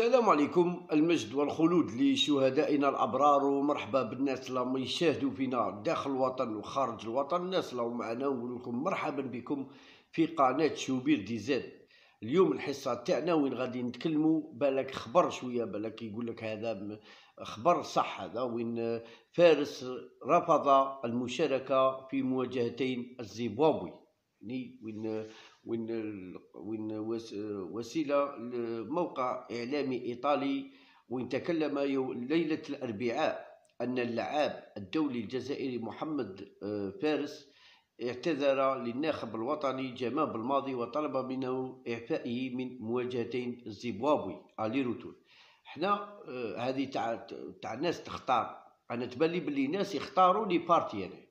السلام عليكم المجد والخلود لشهدائنا الأبرار ومرحبا بالناس اللي يشاهدوا فينا داخل الوطن وخارج الوطن. الناس اللي معنا لكم مرحبا بكم في قناة شوبير دي زاد. اليوم الحصة تاعنا وين غادي نتكلموا؟ بالك خبر شوية بالك يقول لك هذا خبر صح هذا وين فارس رفض المشاركة في مواجهتين الزيمبابوي يعني وين وين وين وسيلة موقع إعلامي إيطالي وين تكلم ليلة الأربعاء أن اللعاب الدولي الجزائري محمد آه، فارس اعتذر للناخب الوطني جمال بالماضي وطلب منه إعفائه من مواجهتين زيمبابوي aller-retour. حنا آه، هذه تاع تاع الناس تختار. أنا تبان لي باللي ناس يختاروا les parties أنا.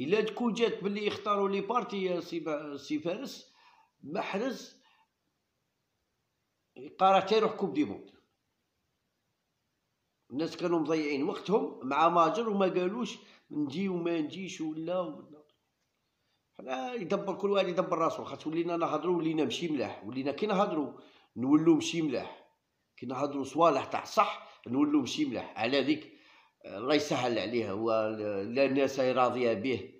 إلا تكون جات باللي يختاروا les parties سي فارس محرز قرأ يروح coupe du monde الناس كانوا مضيعين وقتهم مع ماجر وما قالوش نجي وما نجيش ولا ولا. حنا يدبر كل واحد يدبر راسو خاطر ولينا نهضروا ولينا مشي ملاح. ولينا كي نهضروا نولوا مشي ملاح. كي نهضروا صوالح تاع صح نولوا مشي ملاح. على ذيك الله يسهل عليها. لا الناس راضية به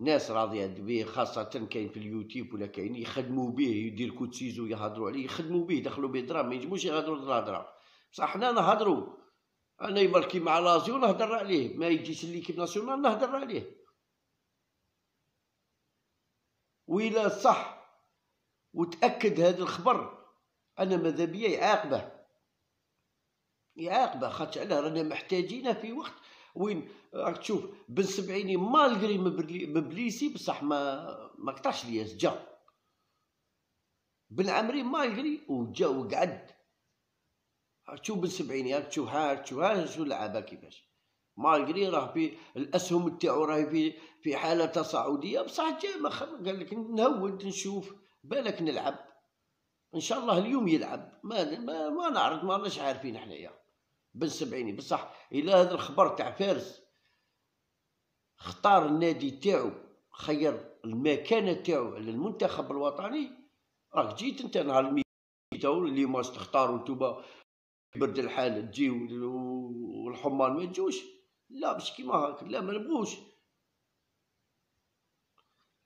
ناس راضية به خاصة كاين في اليوتيوب ولا كاين يخدموا به يدير كوتسيزو يهضروا عليه يخدموا به يدخلوا به دراهم ما يجموش يهضروا الهضره بصح حنا نهضروا. أنا يبركي مع لازيو نهضر عليه ما يجيش l'équipe nationale نهضر عليه. وإلا صح وتأكد هذا الخبر أنا ماذا بيا يعاقبه يعاقبه خاطر علاه رانا محتاجينه في وقت وين راك تشوف بن سبعيني مالغري مبليسي بصح ما ما قطعش لياس جا بن عمري مالغري وجا وقعد. راك تشوف بن سبعيني راك تشوف ها تشوف ها شو لعبها كيفاش. مالغري راه في الأسهم تاعو راهي في في حالة تصاعدية بصح جا ما قال لك نهود نشوف بالك نلعب. إن شاء الله اليوم يلعب. ما ما, ما نعرف ما عارفين حنايا. بن سبعيني بصح إلى هذا الخبر تاع فارس اختار النادي تاعو خير المكانة تاعو على المنتخب الوطني راك جيت أنت نهار الميتو اللي ما تختاروا نتوما برد الحال تجي والحمان ما تجوش. لا باش كيما هاك لا ما نبغوش.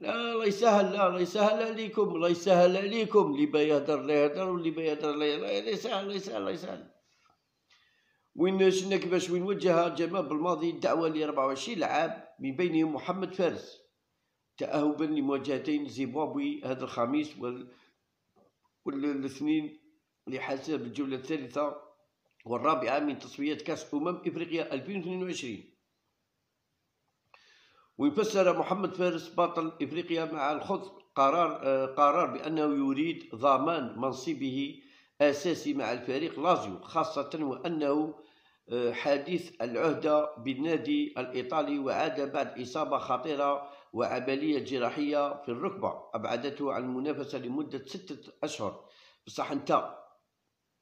لا الله يسهل لا الله يسهل عليكم الله يسهل عليكم اللي با يهدر لا يهدر واللي با يهدر لا يسهل الله يسهل الله يسهل. وين شفنا كيفاش وين وجه جمال بالماضي الدعوة ل 24 لاعب من بينهم محمد فارس. تأهبا لمواجهتين زيمبابوي هذا الخميس وال والاثنين لحساب الجولة الثالثة والرابعة من تصفيات كأس أمم إفريقيا 2022 ويفسر محمد فارس بطل إفريقيا مع الخض قرار قرار بأنه يريد ضمان منصبه أساسي مع الفريق لازيو خاصة وأنه حديث العهدة بالنادي الإيطالي وعاد بعد إصابة خطيرة وعملية جراحية في الركبة أبعدته عن المنافسة لمدة ستة أشهر. بصح أنت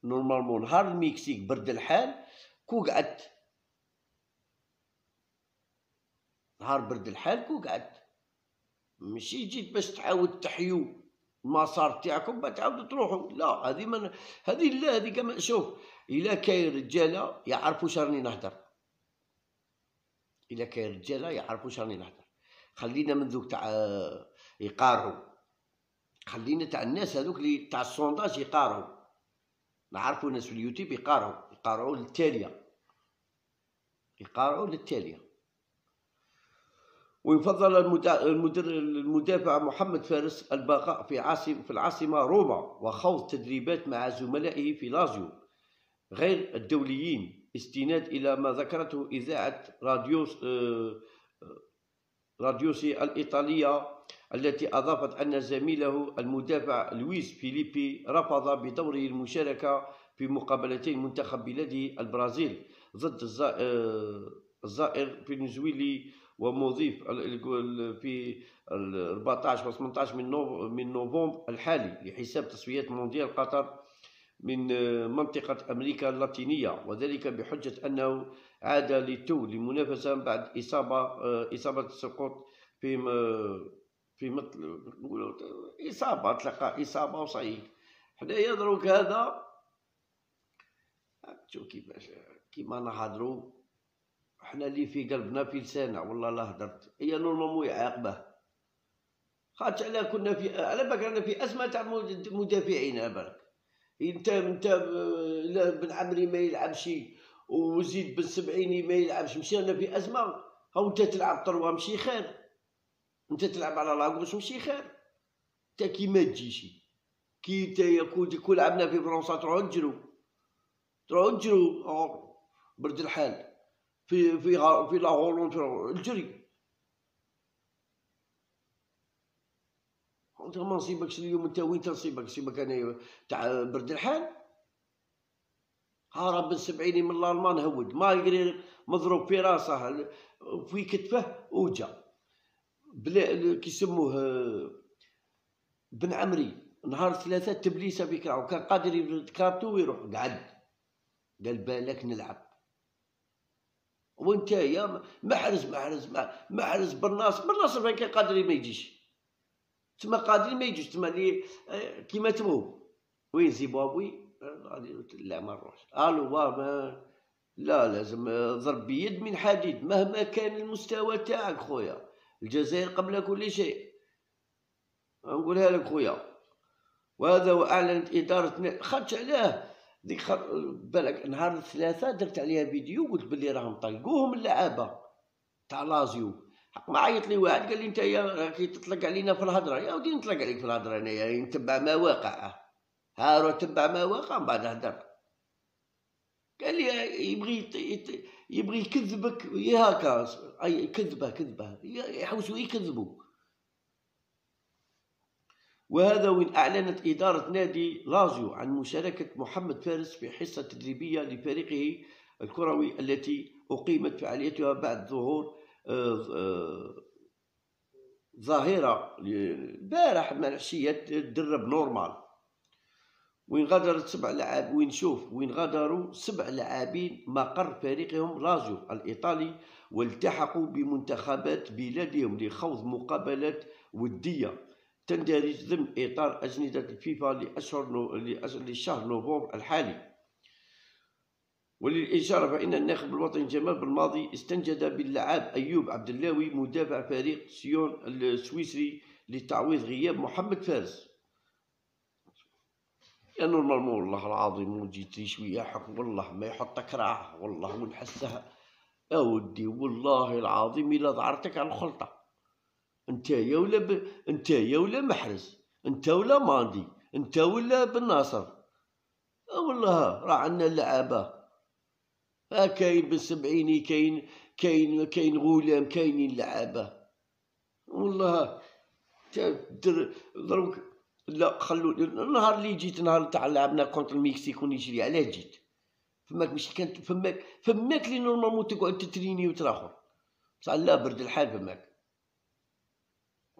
normalement نهار المكسيك برد الحال كو قعدت نهار برد الحال كو قعدت ماشي جيت باش تعاود تحيو. المسار تاعكم تعاودوا تروحوا. لا هذه من هذه لا هذه كما شوف الا كاين رجاله يعرفوا شرني نهدر الا كاين رجاله يعرفوا شرني نهدر خلينا من ذوك تاع يقارعوا خلينا تاع الناس هذوك اللي تاع السونداج يقارعوا نعرفوا ناس في اليوتيوب يقارعوا يقارعوا للتالية. يقارعوا للتالية. ويفضل المدافع محمد فارس البقاء في عاصم في العاصمة روما وخوض تدريبات مع زملائه في لازيو. غير الدوليين استناد إلى ما ذكرته إذاعة راديوس آه، راديوسي الإيطالية التي أضافت أن زميله المدافع لويس فيليبي رفض بدوره المشاركة في مقابلتين منتخب بلاده البرازيل ضد آه، الزائر فنزويلي ومضيف في 14 و 18 من من نوفمبر الحالي لحساب تصفيات مونديال قطر من منطقة أمريكا اللاتينية. وذلك بحجة أنه عاد للتو للمنافسة بعد إصابة إصابة السقوط في في مثل إصابة تلقى إصابة وصعيد. حنايا دروك هذا شوف كيفاش كيما نهضرو حنا اللي في قلبنا في لساننا. والله لا هدرت. هي نورمالمون يعاقبه خاطر على كنا في على بالك رانا في ازمه تاع مدافعين على بالك. انت انت بن عمري ما يلعبش وزيد بن سبعيني ما يلعبش. مشينا في ازمه هاو انت تلعب طروا مشي خير. أنت تلعب على لاكوس مشي خير. انت كي ما تجيش. كي انت يكون كل لعبنا في فرنسا تروحو نجرو. تروحو نجرو. برد الحال. في في في لا هولند الجري. انت ما نصيبكش اليوم انت؟ وين تنصيبك؟ نصيبك أنا تاع برد الحال هرب بن سبعيني من الألمان هود. ما يقدر مضروب في راسه في كتفه وجا. بلا كيسموه بن عمري. نهار ثلاثة تبليسة في كراو كان قادر يبرد كارتو ويروح. قعد. قال بالك نلعب. وانت يا محرز محرز محرز بالناصر. بالناصر فين كان قادر ما يجيش؟ تما قادر ما يجيش. تما لي كيما تبغوا وين زيمبابوي؟ لا ما نروحش. ألو ما لا لازم ضرب بيد من حديد. مهما كان المستوى تاعك خويا. الجزائر قبل كل شيء. نقولها لك خويا. وهذا واعلنت إدارة خرج عليه. ديك خر... بالك نهار الثلاثاء درت عليها فيديو قلت بلي راهم طلقوهم اللعابة تاع لازيو. ما عيط لي واحد قال لي أنت راكي تطلق علينا في الهضرة. يا ودي نطلق عليك في الهضرة أنايا نتبع ما واقع. ها روح تبع ما واقع من بعد هدر قال لي يبغي يبغي يكذبك يا هكا أي كذبة كذبة. يحوسوا يكذبوا. وهذا وإن أعلنت إدارة نادي لازيو عن مشاركة محمد فارس في حصة تدريبية لفريقه الكروي التي أقيمت فعاليتها بعد ظهور آه، آه، ظاهرة البارح من عشية تدرب normal. وين غادرت سبع لاعب وين شوف وين غادروا سبع لاعبين مقر فريقهم لازيو الإيطالي والتحقوا بمنتخبات بلادهم لخوض مقابلات ودية. تندرج ضمن إطار أجندة الفيفا لأشهر لشهر نوفمبر الحالي. وللإشارة فإن الناخب الوطني جمال بالماضي استنجد باللعاب أيوب عبد اللاوي مدافع فريق سيون السويسري لتعويض غياب محمد فارس. يا نورمالمون والله العظيم جيت شوية حق والله ما يحطك راح والله ونحسها يا ودي والله العظيم إلا ظهرتك على الخلطة. نتايا ولا ب... نتايا ولا محرز انت ولا ماندي انت ولا بالناصر والله راه عندنا اللعابة. ها كاين بالسبعيني كاين كاين كاين غلام كاينين لعابه والله در ضربك لا خلو النهار اللي جيت نهار تاع لعبنا كونتر المكسيك ونيجيريا علاش جيت؟ فماك مش كانت فماك فماك اللي نورمالمون تقعد تتريني وتراخر. بصح لا برد الحال فماك.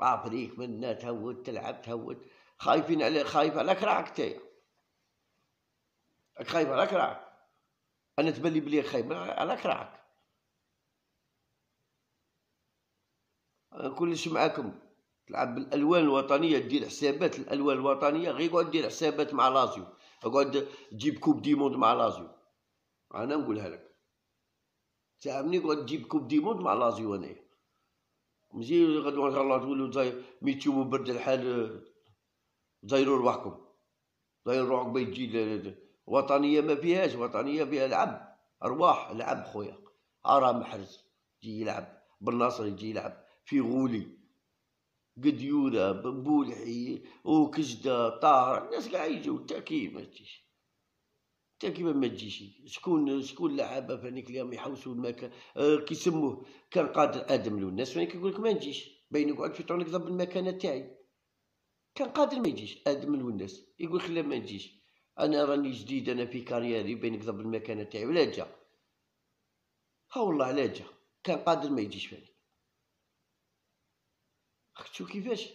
عفريك منا تهود تلعب تهود. خايفين على خايف على كراعك تايا خايف على كراعك أنا تبلي بلي خايف على كراعك كلش معاكم تلعب بالألوان الوطنية دير حسابات الألوان الوطنية. غير قعد دير حسابات مع لازيو. اقعد تجيب كوب ديموند مع لازيو. أنا نقولها لك. تعبني قعد تجيب كوب ديموند مع لازيو انايا ماشي غدو ان شاء الله تقولوا زي ميتشو برد الحال زايروا رواحكم. زايروا روحك بيت تجي وطنية ما فيهاش وطنية فيها لعب. أرواح لعب خويا. أرى محرز يجي يلعب. بالناصر يجي يلعب. في غولي. قديورة بولحي وكجدة طاهر. الناس قاع يجوا تأكيد ما تجيش. انت كيما ما تجيش. شكون شكون لعابة فانيك اليوم يحوسوا المكان أه كيسموه. كان قادر آدم لو الناس فانيك يقول لك ما نجيش باين يقعد في طونك ضرب المكانة تاعي. كان قادر ما يجيش. آدم لو الناس. يقول خلا ما نجيش أنا راني جديد أنا في كاريري بينك ضرب المكانة تاعي. ولا جا. ها والله لا جا. كان قادر ما يجيش فاني شوف كيفاش.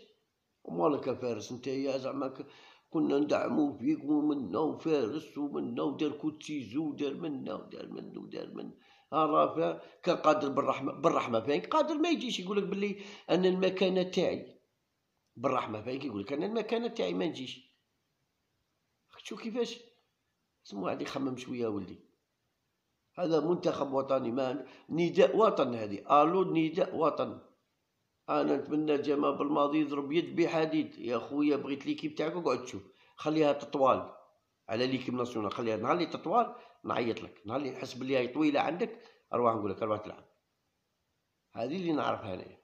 ومالك فارس أنت يا زعما كنا ندعمو فيك ومنا وفارس ومنا ودار كوتيزو ودار منا ودار منا ودار منا. راه كان قادر بالرحمة بالرحمة فيك قادر ما يجيش يقول لك باللي أنا المكانة تاعي. بالرحمة فيك يقول لك أنا المكانة تاعي ما نجيش. شوف كيفاش. سمو واحد يخمم شوية ولدي. هذا منتخب وطني ما نداء وطن هذه ألو نداء وطن. أنا نتمنى جمال بالماضي يضرب يد بحديد. يا خويا بغيت ليكيب تاعك اقعد تشوف خليها تطوال. على ليكيب ناسيونال. خليها نهار اللي تطوال نعيط لك. نهار اللي نحس بلي هي طويلة عندك أروح نقول لك أروح تلعب هذه اللي نعرفها انايا